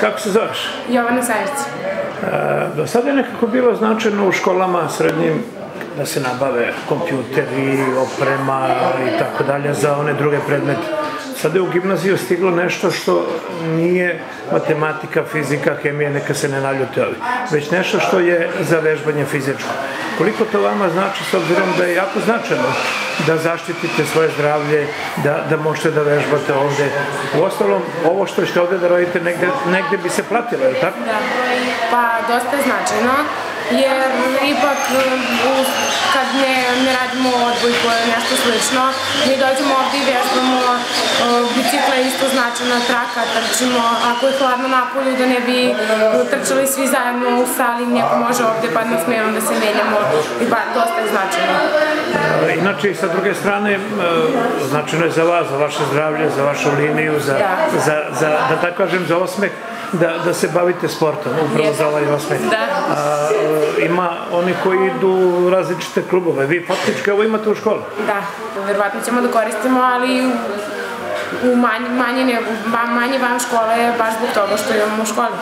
kako se zoveš? Jovana. E, do sada je nekako bilo značajno u školama srednjim da se nabave kompjuteri, oprema i tako dalje za one druge predmete. Sada je u gimnaziju stiglo nešto što nije matematika, fizika, hemija, neka se ne naljute ovi, već nešto što je za vežbanje fizičko. Koliko to vama znači, s obzirom da je jako značajno da zaštitite svoje zdravlje, da, da možete da vežbate ovde. U ostalom, ovo što ćete ovde da radite, negde, negde bi se platilo, je li tako? Da, pa dosta je značajno, jer ipak kad ne, ne radimo odbojku ili nešto slično, mi dođemo ovde i vežbamo bicikla je isto značajna traka, trčimo, ako je hladno napolju da ne bi trčali svi zajedno u sali, neko može ovde pa na smenu da se menjamo i ba, dosta je značajno. Inače, sa druge strane, značajno je za vas, za vaše zdravlje, za vašu liniju, za, da. za, za da tako kažem, za osmeh, da, da se bavite sportom, upravo za ovaj osmeh. Da. A, e, ima oni koji idu u različite klubove. Vi faktički ovo imate u školi? Da, verovatno ćemo da koristimo, ali u manje, manje, manje van škole baš zbog toga što imamo u školi.